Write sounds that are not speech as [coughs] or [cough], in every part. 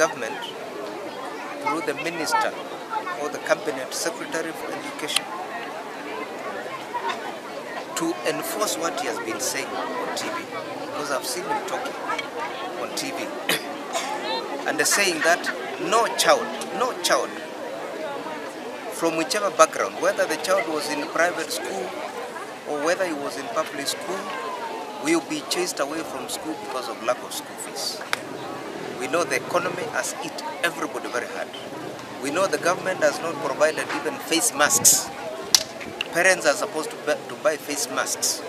government through the minister or the cabinet secretary for education to enforce what he has been saying on TV. Because I've seen him talking on TV. [coughs] and saying that no child, no child, from whichever background, whether the child was in private school or whether he was in public school, will be chased away from school because of lack of school fees. We know the economy has hit everybody very hard. We know the government has not provided even face masks. Parents are supposed to buy, to buy face masks.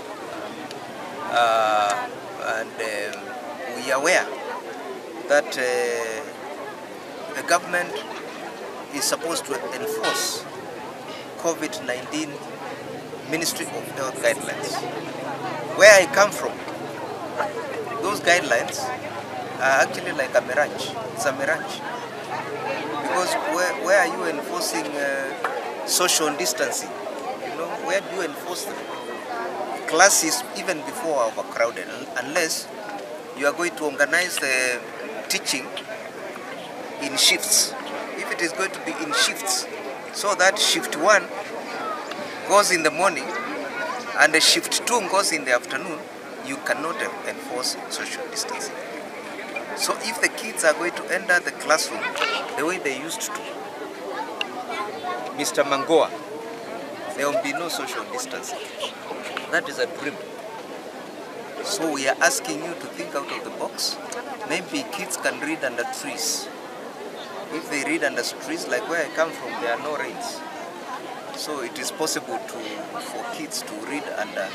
Uh, and um, we are aware that uh, the government is supposed to enforce COVID-19 Ministry of Health guidelines. Where I come from, those guidelines are actually like a mirage. It's a mirage. Because where, where are you enforcing uh, social distancing? You know, where do you enforce them? Classes, even before are overcrowded, unless you are going to organize the teaching in shifts. If it is going to be in shifts, so that shift one goes in the morning and the shift two goes in the afternoon, you cannot enforce social distancing. So if the kids are going to enter the classroom the way they used to, Mr. Magoha, there will be no social distancing. That is a dream. So we are asking you to think out of the box. Maybe kids can read under trees. If they read under trees, like where I come from, there are no rains. So it is possible to for kids to read under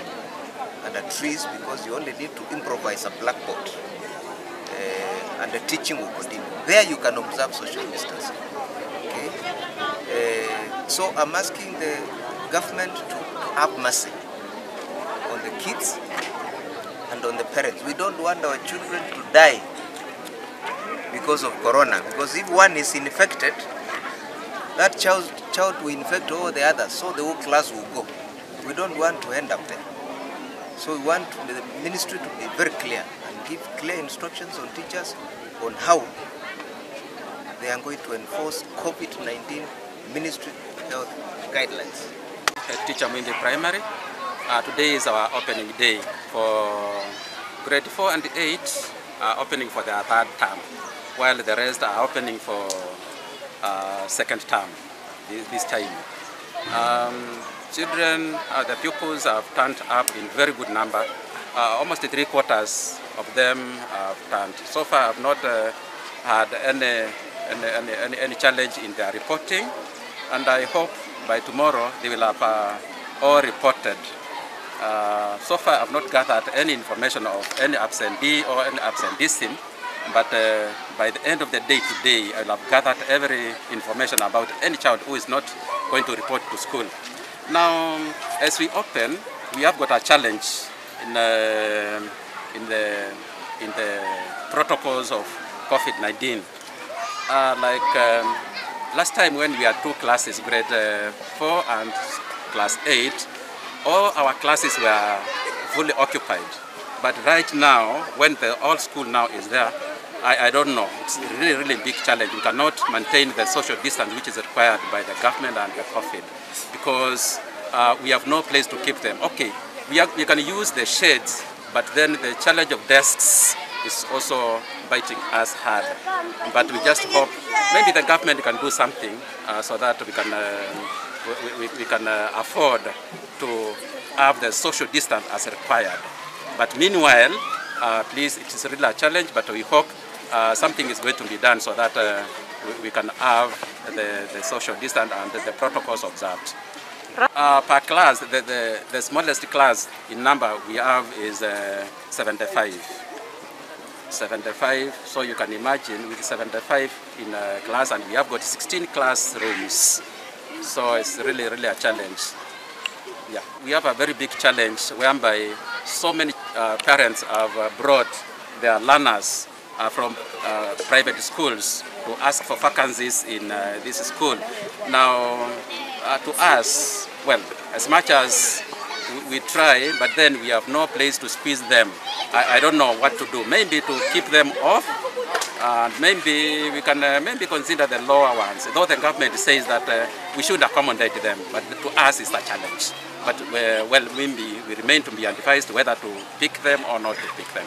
under trees because you only need to improvise a blackboard uh, and the teaching will continue. There you can observe social distancing. Okay. Uh, so I'm asking the government to have mercy on the kids and on the parents. We don't want our children to die because of corona. Because if one is infected, that child, child will infect all the others, so the whole class will go. We don't want to end up there. So we want the ministry to be very clear give clear instructions on teachers on how they are going to enforce COVID-19 Ministry of Health guidelines. Head teacher Mwindi Primary. Uh, today is our opening day for grade 4 and 8 are opening for their third term, while the rest are opening for uh, second term this, this time. Um, children, uh, the pupils have turned up in very good number. Uh, almost three quarters of them have turned. So far, I've not uh, had any, any, any, any challenge in their reporting, and I hope by tomorrow they will have uh, all reported. Uh, so far, I've not gathered any information of any absentee or any absenteeism, but uh, by the end of the day today, I'll have gathered every information about any child who is not going to report to school. Now, as we open, we have got a challenge in, uh, in, the, in the protocols of COVID-19. Uh, like um, last time when we had two classes, grade uh, 4 and class 8, all our classes were fully occupied. But right now, when the all school now is there, I, I don't know. It's a really, really big challenge. We cannot maintain the social distance which is required by the government and the COVID because uh, we have no place to keep them. Okay, we, are, we can use the shades, but then the challenge of desks is also biting us hard. But we just hope maybe the government can do something uh, so that we can, uh, we, we, we, can uh, afford to have the social distance as required. But meanwhile, uh, please, it is really a challenge, but we hope uh, something is going to be done so that uh, we, we, can have the, the social distance and the, the protocols observed. Uh, per class, the, the, the, smallest class in number we have is uh, 75. 75, so you can imagine with 75 in a class and we have got 16 classrooms. So it's really, really a challenge. Yeah, we have a very big challenge whereby so many uh, parents have uh, brought their learners uh, from uh, private schools to ask for vacancies in uh, this school. Now, uh, to us, well, as much as we, we, try, but then we have no place to squeeze them. I, I don't know what to do. Maybe to keep them off And maybe we can uh, maybe consider the lower ones, though the government says that uh, we should accommodate them, but to us it's a challenge. But uh, well, maybe we remain to be advised whether to pick them or not to pick them.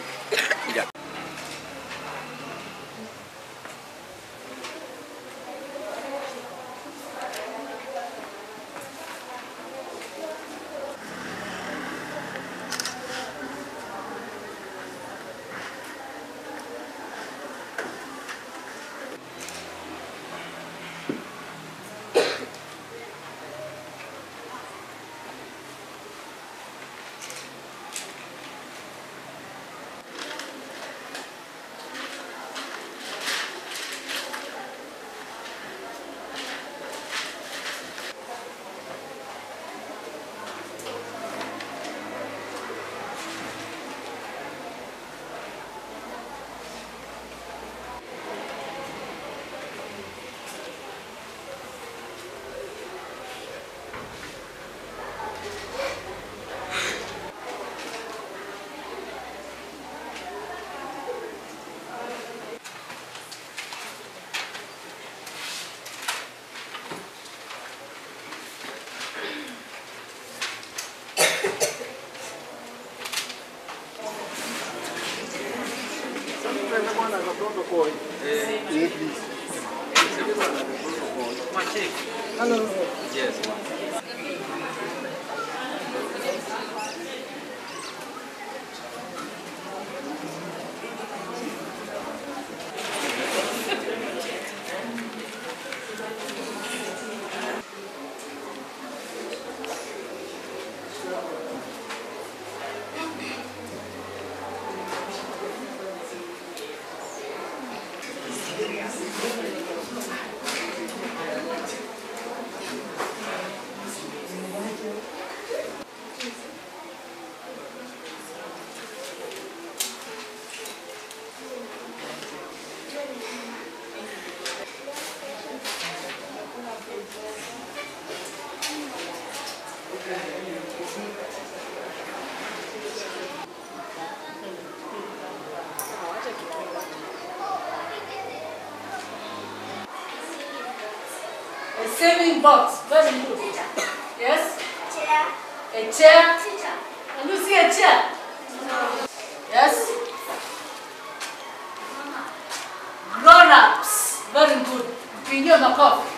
yeah. A saving box, very good. Yes? Chair. A chair. Teacher. Can you see a chair? Yes? Grown ups, very good. Pigia makofi.